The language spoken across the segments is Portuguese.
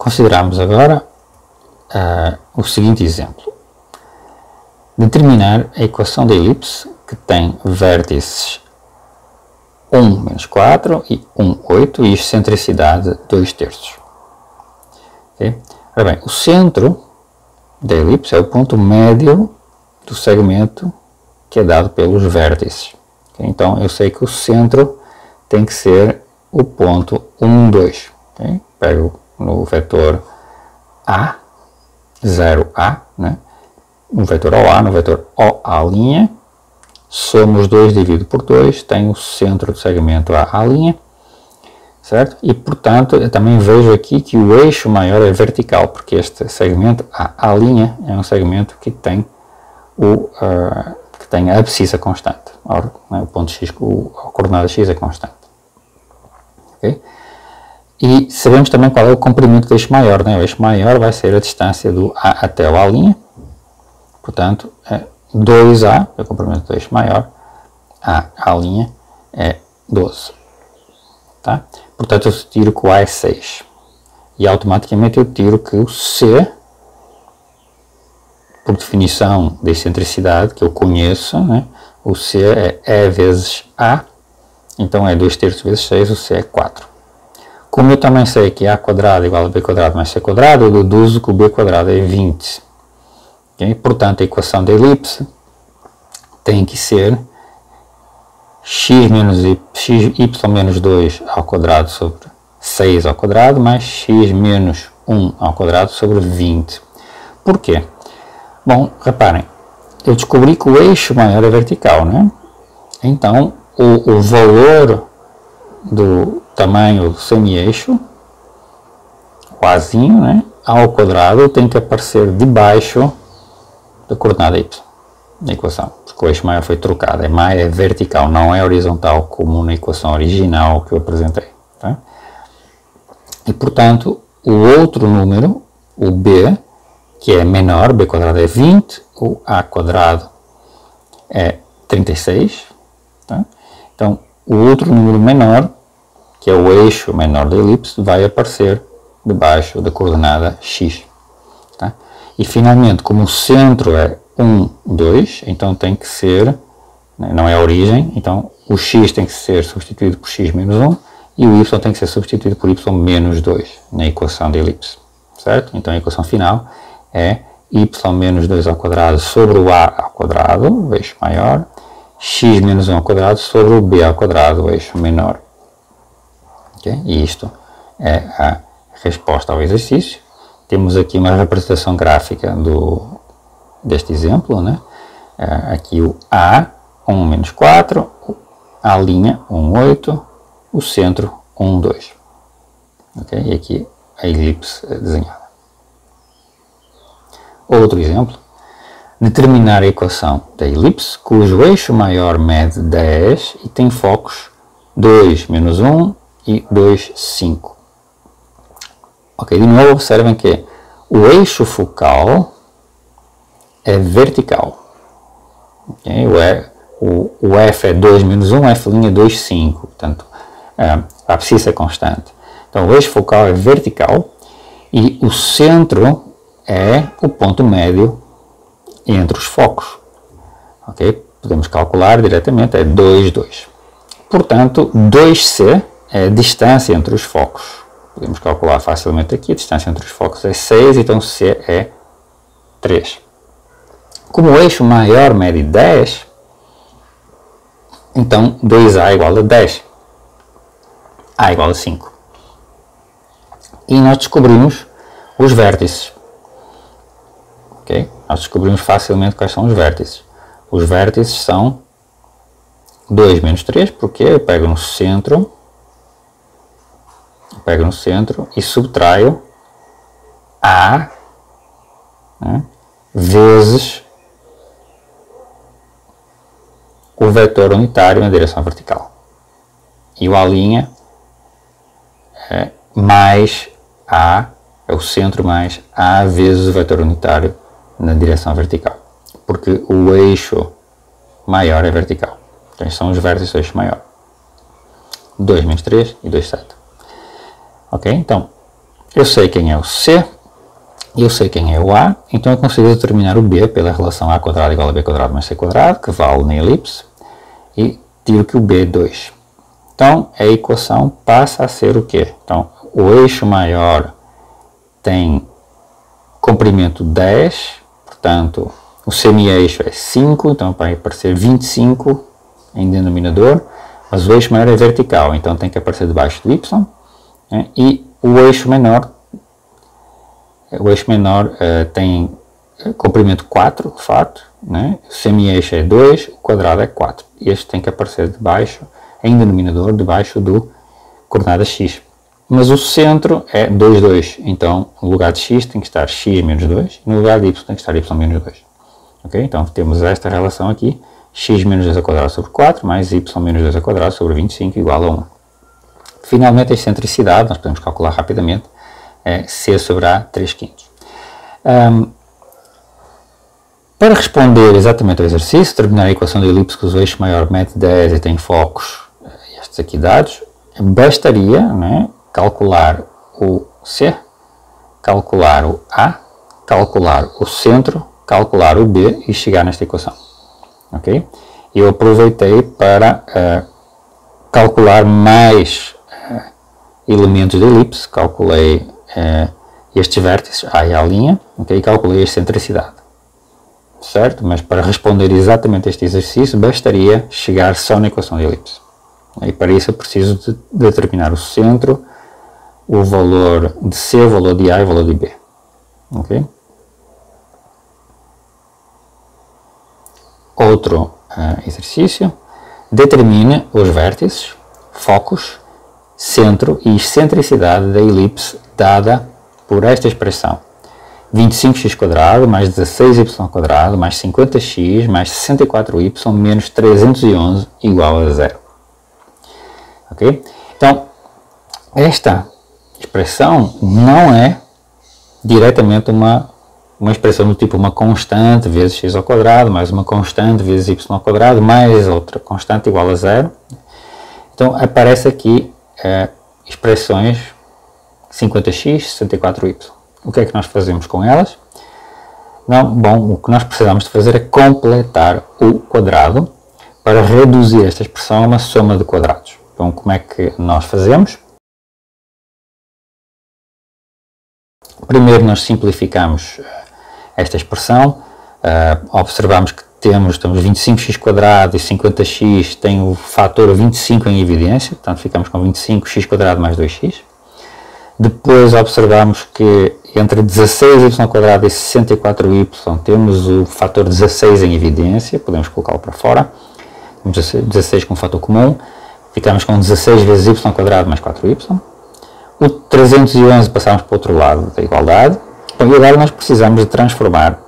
consideramos agora uh, o seguinte exemplo. Determinar a equação da elipse que tem vértices 1 menos 4 e 1, 8 e excentricidade 2 terços. Okay? Ora bem, o centro da elipse é o ponto médio do segmento que é dado pelos vértices. Okay? Então eu sei que o centro tem que ser o ponto 1, 2. Okay? Pego no vetor A, 0A, né? no vetor OA, no vetor OA', somos 2 dividido por 2, tem o centro do segmento A', certo? E, portanto, eu também vejo aqui que o eixo maior é vertical, porque este segmento A', é um segmento que tem, o, uh, que tem a abscissa constante, né? o ponto x, a coordenada x é constante. Okay? E sabemos também qual é o comprimento do eixo maior, né? o eixo maior vai ser a distância do A até o A', portanto, é 2A, é o comprimento do eixo maior, A, A' é 12. Tá? Portanto, eu tiro que o A é 6. E automaticamente eu tiro que o C, por definição de excentricidade, que eu conheço, né? o C é E vezes A, então é 2 terços vezes 6, o C é 4. Como eu também sei que A quadrado é igual a B quadrado mais C quadrado, eu deduzo que o B quadrado é 20. Okay? Portanto, a equação da elipse tem que ser x menos y, x, y menos 2 ao quadrado sobre 6 ao quadrado mais x menos 1 ao quadrado sobre 20. Por quê? Bom, reparem, eu descobri que o eixo maior é vertical, né? Então, o, o valor do tamanho semi-eixo, azinho, né, ao quadrado, tem que aparecer debaixo da coordenada y na equação, porque o eixo maior foi trocado, é, mais, é vertical, não é horizontal como na equação original que eu apresentei. Tá? E portanto, o outro número, o b, que é menor, b quadrado é 20, o a quadrado é 36. Tá? Então, o outro número menor, que é o eixo menor da elipse, vai aparecer debaixo da coordenada x. Tá? E finalmente, como o centro é 1, 2, então tem que ser, né, não é a origem, então o x tem que ser substituído por x menos 1 e o y tem que ser substituído por y menos 2 na equação de elipse, certo? Então a equação final é y menos 2 ao quadrado sobre o a ao quadrado, o eixo maior, x menos 1 ao quadrado sobre o b ao quadrado, o eixo menor. Okay? E isto é a resposta ao exercício temos aqui uma representação gráfica do, deste exemplo, né? É, aqui o A, 1 menos 4, a linha 1, 8, o centro 1, 2. Okay? E aqui a elipse desenhada. Outro exemplo, determinar a equação da elipse cujo eixo maior mede 10 e tem focos 2, menos 1 e 2, 5. Ok, de novo observem que o eixo focal é vertical. Okay? O, e, o, o, F é 2 menos 1, F' é 2, 5. Portanto, é, a abscissa é constante. Então, o eixo focal é vertical e o centro é o ponto médio entre os focos. Ok? Podemos calcular diretamente, é 2, 2. Portanto, 2C é a distância entre os focos podemos calcular facilmente aqui, a distância entre os focos é 6, então C é 3. Como o eixo maior mede 10, então 2A igual a 10. A igual a 5. E nós descobrimos os vértices. Ok? Nós descobrimos facilmente quais são os vértices. Os vértices são 2 menos 3, porque eu pego no centro pego no centro e subtraio A né, vezes o vetor unitário na direção vertical. E o A' é mais A, é o centro mais A vezes o vetor unitário na direção vertical. Porque o eixo maior é vertical. Então são os vértices do eixo maior. 2 menos 3 e 2, 7. Ok? Então, eu sei quem é o C, eu sei quem é o A, então eu consigo determinar o B pela relação A quadrado igual a B quadrado mais C quadrado, que vale na elipse, e tiro que o B é 2. Então, a equação passa a ser o quê? Então, o eixo maior tem comprimento 10, portanto, o semi-eixo é 5, então vai aparecer 25 em denominador, mas o eixo maior é vertical, então tem que aparecer debaixo do y, né? e o eixo menor, o eixo menor uh, tem comprimento 4, de fato, né? o semi-eixo é 2, o quadrado é 4, e este tem que aparecer debaixo, em denominador, debaixo do coordenada x. Mas o centro é 2, 2, então no lugar de x tem que estar x menos 2, e no lugar de y tem que estar y menos 2. Ok? Então temos esta relação aqui, x menos 2 a quadrado sobre 4 mais y menos 2 a quadrado sobre 25 igual a 1. Finalmente, a excentricidade, nós podemos calcular rapidamente, é c sobre a 3 quintos. Um, para responder exatamente ao exercício, terminar a equação da elipse com os eixos maior mete 10 e tem focos, eh, estes aqui dados, bastaria né, calcular o C, calcular o A, calcular o centro, calcular o B e chegar nesta equação. Ok? Eu aproveitei para uh, calcular mais elementos da elipse, calculei uh, estes vértices, A e A', ok? e calculei a excentricidade. Certo? Mas para responder exatamente este exercício, bastaria chegar só na equação de elipse. E para isso eu preciso de determinar o centro, o valor de C, o valor de A e o valor de B. Ok? Outro uh, exercício. Determine os vértices, focos, centro e excentricidade da elipse dada por esta expressão. 25x mais 16y mais 50x mais 64y menos 311 igual a zero. Ok? Então, esta expressão não é diretamente uma uma expressão do tipo uma constante vezes x ao quadrado, mais uma constante vezes y ao quadrado, mais outra constante igual a zero. Então aparece aqui é, expressões 50x, 64y. O que é que nós fazemos com elas? Não, bom, o que nós precisamos de fazer é completar o quadrado para reduzir esta expressão a uma soma de quadrados. Então como é que nós fazemos? Primeiro nós simplificamos esta expressão. Uh, observamos que temos, temos 25x quadrado e 50x tem o fator 25 em evidência, portanto ficamos com 25x quadrado mais 2x. Depois observamos que entre 16y quadrado e 64y temos o fator 16 em evidência, podemos colocá-lo para fora. Temos 16 como fator comum, ficamos com 16 vezes y quadrado mais 4y. O 311 passamos para o outro lado da igualdade então, e agora nós precisamos de transformar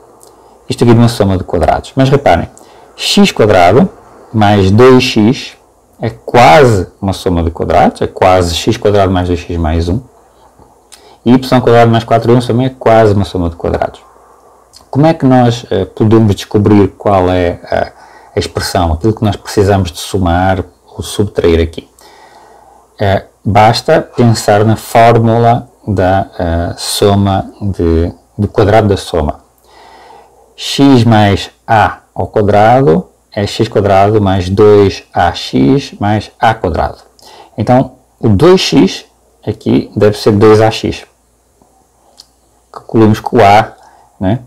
isto aqui numa soma de quadrados. Mas reparem, x quadrado mais 2x é quase uma soma de quadrados, é quase x quadrado mais 2x mais 1. E y quadrado mais 4y também é quase uma soma de quadrados. Como é que nós uh, podemos descobrir qual é a, a, expressão, aquilo que nós precisamos de somar ou subtrair aqui? Uh, basta pensar na fórmula da uh, soma de, do quadrado da soma. X mais a ao quadrado é x quadrado mais 2ax mais a quadrado. Então, o 2x aqui deve ser 2ax. Calculamos que o a, né,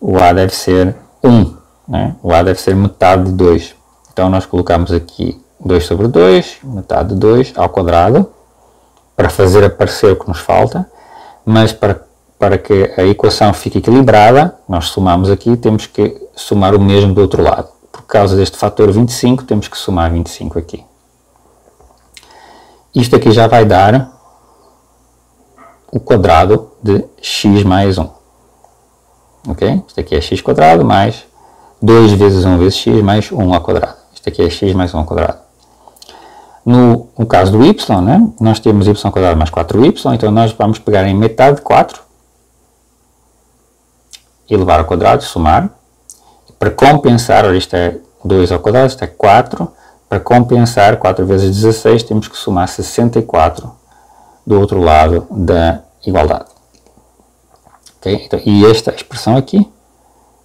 o a deve ser 1, né, o a deve ser metade de 2. Então, nós colocamos aqui 2 sobre 2, metade de 2 ao quadrado, para fazer aparecer o que nos falta, mas para, para que a equação fique equilibrada, nós somamos aqui, temos que somar o mesmo do outro lado. Por causa deste fator 25, temos que somar 25 aqui. Isto aqui já vai dar o quadrado de x mais 1. Ok? Isto aqui é x quadrado mais 2 vezes 1 vezes x mais 1 ao quadrado. Isto aqui é x mais 1 ao quadrado. No, no caso do y, né, nós temos y quadrado mais 4y, então nós vamos pegar em metade de 4 e levar ao quadrado, somar. Para compensar, isto é 2 ao quadrado, isto é 4. Para compensar 4 vezes 16, temos que somar 64 do outro lado da igualdade. Okay? Então, e esta expressão aqui,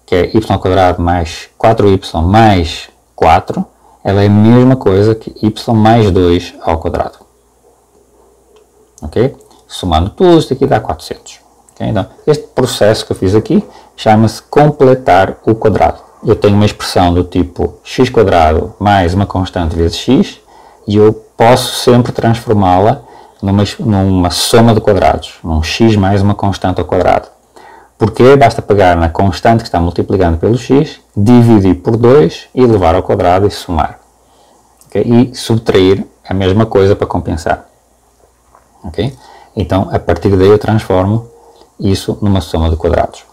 que é y ao quadrado mais 4y mais 4, ela é a mesma coisa que y mais 2 ao quadrado. Ok? Somando tudo, isto aqui dá 400. Okay? Então, este processo que eu fiz aqui chama-se completar o quadrado. Eu tenho uma expressão do tipo x quadrado mais uma constante vezes x e eu posso sempre transformá-la numa, numa soma de quadrados, num x mais uma constante ao quadrado. Porque basta pegar na constante que está multiplicando pelo x, dividir por 2 e levar ao quadrado e somar. Okay? E subtrair a mesma coisa para compensar. Okay? Então, a partir daí eu transformo isso numa soma de quadrados.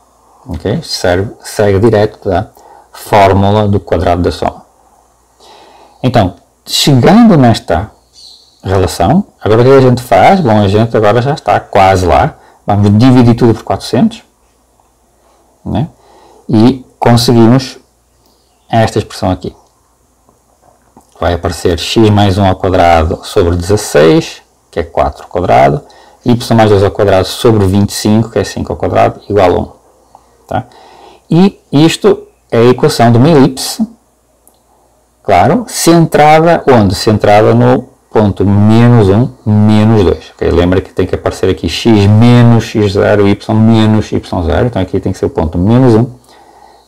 Okay? Serve, segue direto da fórmula do quadrado da soma. Então, chegando nesta relação, agora o que a gente faz? Bom, a gente agora já está quase lá. Vamos dividir tudo por 400. Né? E conseguimos esta expressão aqui. Vai aparecer x mais 1 ao quadrado sobre 16, que é 4 ao quadrado, y mais 2 ao quadrado sobre 25, que é 5 ao quadrado, igual a 1. Tá? E isto é a equação de uma elipse, claro, centrada onde? Centrada no ponto menos 1, menos 2. Okay? Lembra que tem que aparecer aqui x menos x0, y menos y0, então aqui tem que ser o ponto menos 1,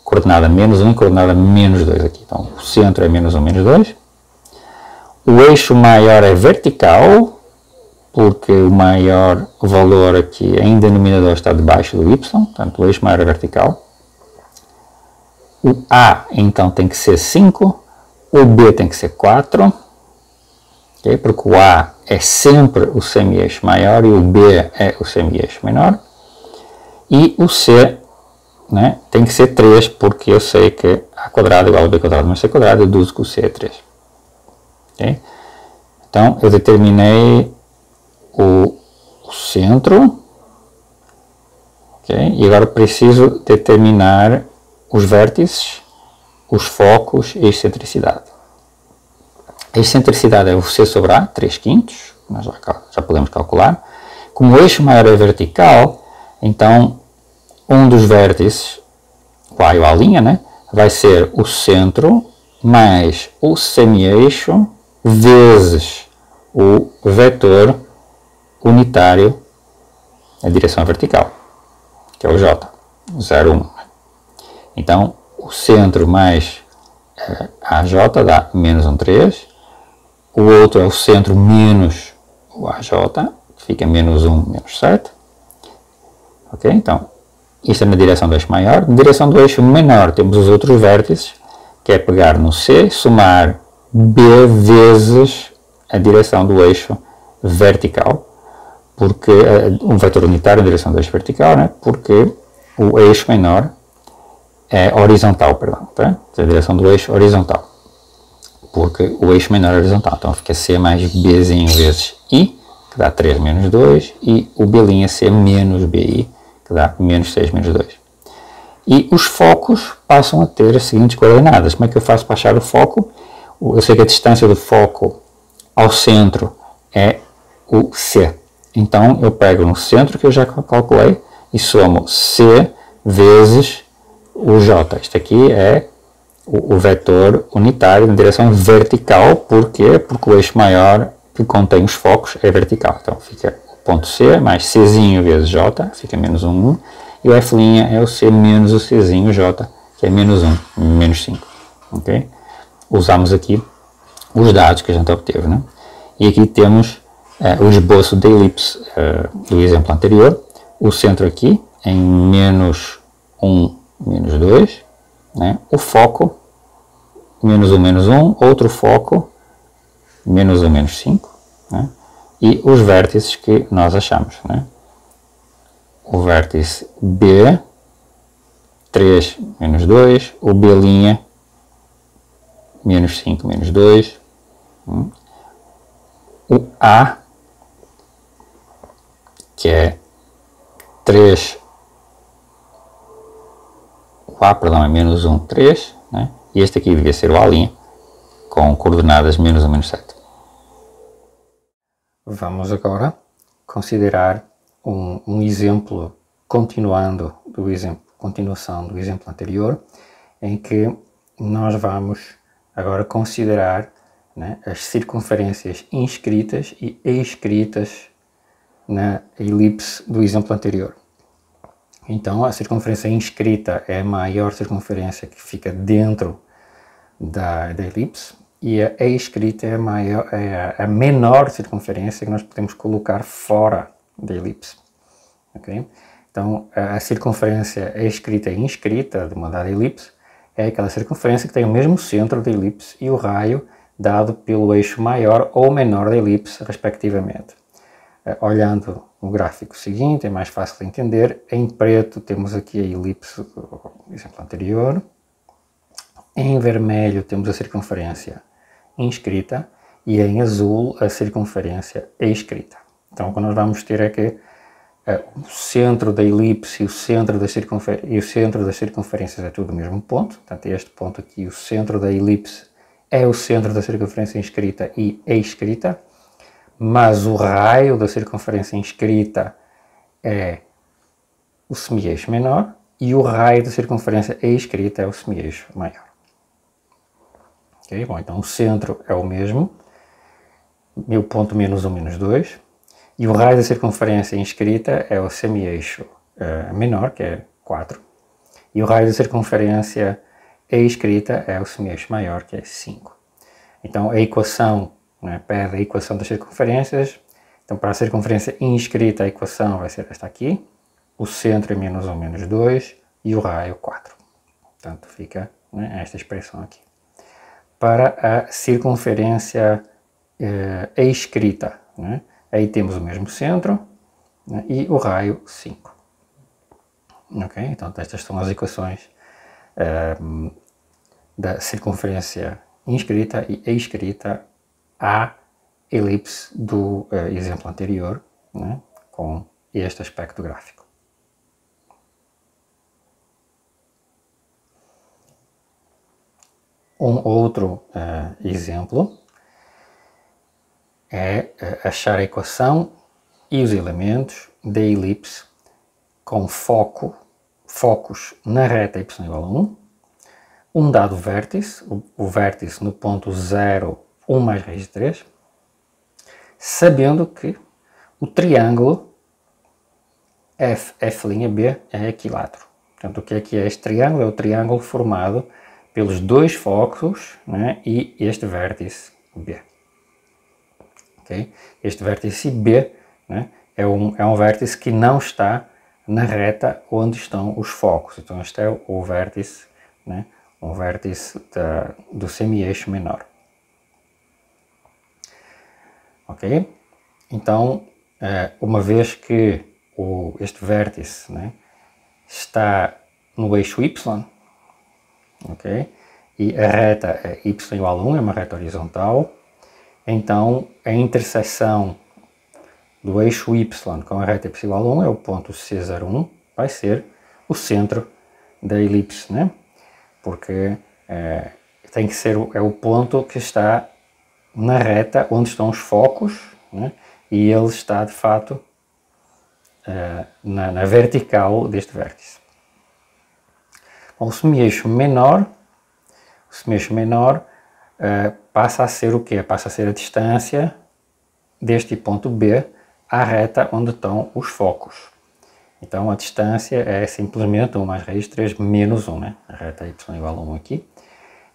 coordenada menos 1 e coordenada menos 2 aqui. Então o centro é menos 1, menos 2. O eixo maior é vertical, porque o maior valor aqui em denominador está debaixo do y, portanto o eixo maior é vertical. O A então tem que ser 5, o B tem que ser 4, okay? porque o A é sempre o semi-eixo maior e o B é o semi-eixo menor. E o C né, tem que ser 3, porque eu sei que A quadrado igual a B quadrado mais C quadrado, eu deduzo que o C é 3. Okay? Então, eu determinei o, centro, okay? e agora preciso determinar os vértices, os focos e a excentricidade. A excentricidade é o C sobre A, 3 quintos, nós já, já podemos calcular. Como o eixo maior é vertical, então um dos vértices, o A e o A', né, vai ser o centro mais o semi-eixo vezes o vetor unitário na direção vertical, que é o J, 0, 1. Então, o centro mais eh, AJ dá menos 1, 3. O outro é o centro menos o AJ, fica menos 1, menos 7. Ok? Então, isso é na direção do eixo maior. Na direção do eixo menor, temos os outros vértices, que é pegar no C, somar B vezes a direção do eixo vertical, porque uh, um vetor unitário em direção do eixo vertical, né? porque o eixo menor é horizontal, perdão, tá? a direção do eixo horizontal, porque o eixo menor é horizontal, então fica C mais B vezes I, que dá 3 menos 2, e o B' C menos BI, que dá menos 6 menos 2. E os focos passam a ter as seguintes coordenadas. Como é que eu faço para achar o foco? Eu sei que a distância do foco ao centro é o C. Então, eu pego no centro que eu já calculei e somo C vezes o J. Este aqui é o, o vetor unitário na direção vertical. Por quê? Porque o eixo maior que contém os focos é vertical. Então, fica o ponto C mais C vezes J, fica menos 1, 1. E o F' é o C menos o C J, que é menos 1, menos 5. Ok? Usamos aqui os dados que a gente obteve. Né? E aqui temos é, o esboço da elipse é, do exemplo anterior, o centro aqui em menos 1, menos 2, né? o foco, menos 1, menos 1, outro foco, menos 1, menos 5, né? e os vértices que nós achamos. Né? O vértice B, 3, menos 2, o B', menos 5, menos 2, hum? o A, que é 3, o A, perdão, é menos 1, 3, né? e este aqui devia ser o A', com coordenadas menos 1, menos 7. Vamos agora considerar um, um exemplo continuando do exemplo, continuação do exemplo anterior, em que nós vamos agora considerar né, as circunferências inscritas e escritas na elipse do exemplo anterior. Então, a circunferência inscrita é a maior circunferência que fica dentro da, da elipse e a escrita é a, maior, é a menor circunferência que nós podemos colocar fora da elipse. Okay? Então, a circunferência escrita e inscrita de uma dada elipse é aquela circunferência que tem o mesmo centro da elipse e o raio dado pelo eixo maior ou menor da elipse, respectivamente. Eh, olhando o gráfico seguinte, é mais fácil de entender. Em preto temos aqui a elipse do exemplo anterior. Em vermelho temos a circunferência inscrita e em azul a circunferência escrita. Então o que nós vamos ter é que uh, o centro da elipse e o centro, da e o centro das circunferências é tudo o mesmo ponto. Portanto, este ponto aqui, o centro da elipse é o centro da circunferência inscrita e escrita mas o raio da circunferência inscrita é o semi-eixo menor e o raio da circunferência escrita é o semi-eixo maior. Ok? Bom, então o centro é o mesmo, meu ponto menos 1 menos 2, e o raio da circunferência inscrita é o semi-eixo uh, menor, que é 4, e o raio da circunferência escrita é o semi-eixo maior, que é 5. Então a equação né, pede a equação das circunferências. Então, para a circunferência inscrita, a equação vai ser esta aqui. O centro é menos 1 menos 2 e o raio 4. Portanto, fica né, esta expressão aqui. Para a circunferência eh, escrita, né, aí temos o mesmo centro né, e o raio 5. Ok? Então, estas são as equações eh, da circunferência inscrita e escrita à elipse do uh, exemplo anterior, né, com este aspecto gráfico. Um outro uh, exemplo é uh, achar a equação e os elementos da elipse com foco, focos na reta y igual a 1, um dado vértice, o, o vértice no ponto 0 1 mais raiz de 3, sabendo que o triângulo F, F'B é equilátero. Portanto, o que é que é este triângulo? É o triângulo formado pelos dois focos né, e este vértice B. Okay? Este vértice B né, é, um, é um vértice que não está na reta onde estão os focos. Então, este é o vértice, né, um vértice da, do semi-eixo menor ok? Então, eh, uma vez que este vértice né, está no eixo y, ok? E a reta é y igual a 1, é uma reta horizontal, então a interseção do eixo y com a reta y igual a 1 é o ponto C01, vai ser o centro da elipse, né? Porque é, tem que ser é o ponto que está na reta onde estão os focos né? e ele está de fato uh, na, na, vertical deste vértice. O semi-eixo menor, o semi-eixo menor uh, passa a ser o quê? Passa a ser a distância deste ponto B à reta onde estão os focos. Então a distância é simplesmente 1 mais raiz de 3 menos 1, né? a reta y igual a 1 aqui,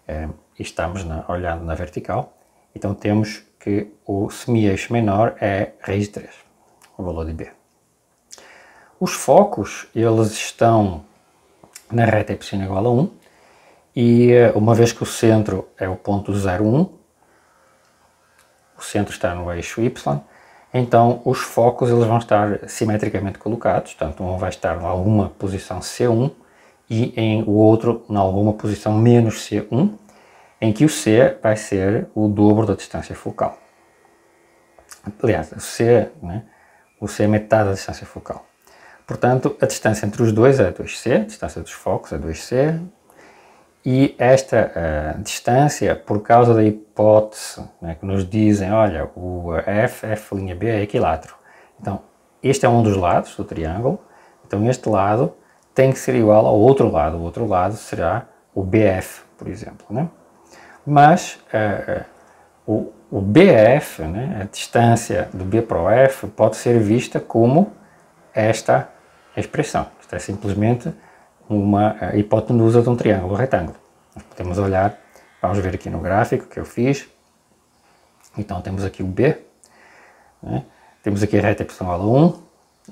é, estamos na, olhando na vertical. Então temos que o semi-eixo menor é raiz de 3, o valor de B. Os focos, eles estão na reta y igual a 1 e eh, uma vez que o centro é o ponto 01, o centro está no eixo y, então os focos eles vão estar simetricamente colocados, portanto um vai estar em alguma posição C1 e em o outro em alguma posição menos C1 em que o C vai ser o dobro da distância focal. Aliás, o C, né, o C é metade da distância focal. Portanto, a distância entre os dois é 2C, a distância dos focos é 2C, e esta uh, distância, por causa da hipótese né, que nos dizem, olha, o F, F' B é equilátero. Então, este é um dos lados do triângulo, então este lado tem que ser igual ao outro lado. O outro lado será o BF, por exemplo. Né? Mas uh, o, o, BF, né, a distância do B para o F, pode ser vista como esta expressão. Isto é simplesmente uma hipotenusa de um triângulo retângulo. Nós podemos olhar, vamos ver aqui no gráfico que eu fiz. Então temos aqui o B, né? temos aqui a reta a 1,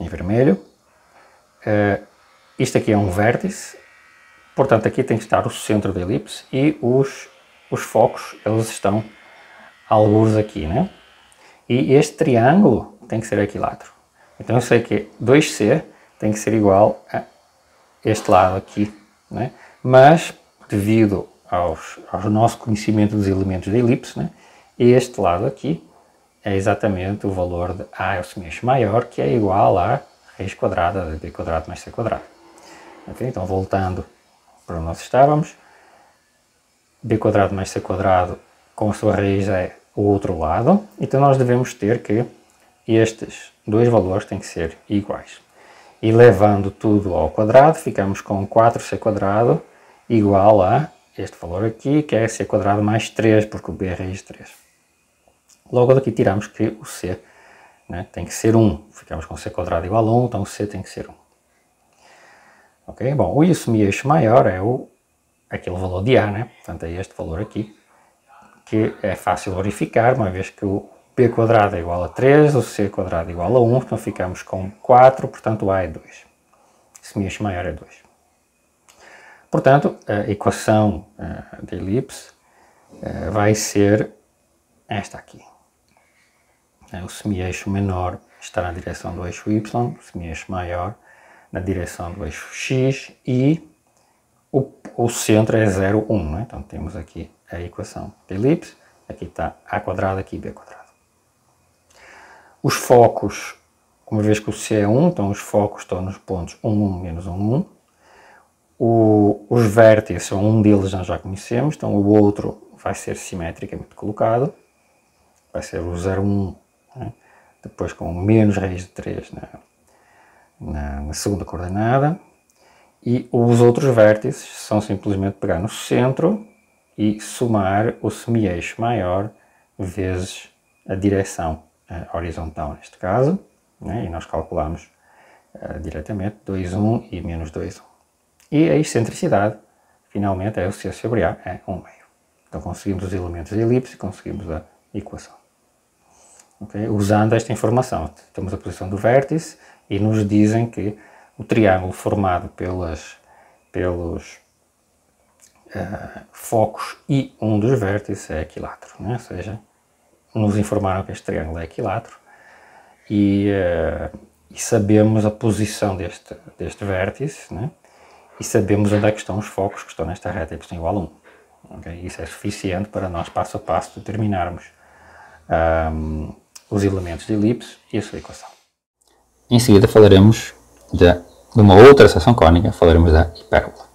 em vermelho. Uh, isto aqui é um vértice, portanto aqui tem que estar o centro da elipse e os, os focos, eles estão alguns aqui, né? E este triângulo tem que ser equilátero. Então eu sei que 2C tem que ser igual a este lado aqui, né? Mas devido aos, ao nosso conhecimento dos elementos da elipse, né? este lado aqui é exatamente o valor de A é o semeixo maior, que é igual a raiz quadrada de B quadrado mais C quadrado. Okay? Então, voltando para onde nós estávamos, B quadrado mais C quadrado com a sua raiz é o outro lado, então nós devemos ter que estes dois valores têm que ser iguais. E levando tudo ao quadrado, ficamos com 4c quadrado igual a este valor aqui, que é c quadrado mais 3, porque o b é raiz de 3. Logo daqui tiramos que o c né, tem que ser 1. Ficamos com c quadrado igual a 1, então o c tem que ser 1. Ok? Bom, o eixo maior é o, aquele valor de A, né? Portanto, é este valor aqui, que é fácil verificar, uma vez que o b quadrado é igual a 3, o c quadrado é igual a 1, então ficamos com 4, portanto o A é 2. eixo maior é 2. Portanto, a equação uh, da elipse uh, vai ser esta aqui. Uh, o semi-eixo menor está na direção do eixo y, o semi-eixo maior na direção do eixo x e o, o centro é 0, 1. Né? Então temos aqui a equação da elipse, aqui está a quadrado, aqui b quadrado. Os focos, uma vez que o c é 1, então os focos estão nos pontos 1, 1, menos 1, 1. O, os vértices, um deles nós já conhecemos, então o outro vai ser simetricamente colocado, vai ser o 0, 1, né? depois com menos raiz de 3 na, na, na, segunda coordenada, e os outros vértices são simplesmente pegar no centro e somar o semi-eixo maior vezes a direção uh, horizontal, neste caso, né? e nós calculamos uh, diretamente 2, 1 e menos 2, 1. E a excentricidade, finalmente, é o C sobre A, é 1 meio. Então conseguimos os elementos da elipse e conseguimos a equação. Okay? Usando esta informação, temos a posição do vértice e nos dizem que o triângulo formado pelas, pelos uh, focos e um dos vértices é equilátero, né? ou seja, nos informaram que este triângulo é equilátero e, uh, e sabemos a posição deste, deste vértice, né? e sabemos onde é que estão os focos que estão nesta reta y igual a 1. Okay? Isso é suficiente para nós, passo a passo, determinarmos um, os elementos de elipse e a sua equação. Em seguida falaremos de, uma outra seção cónica, falaremos da hipérbola.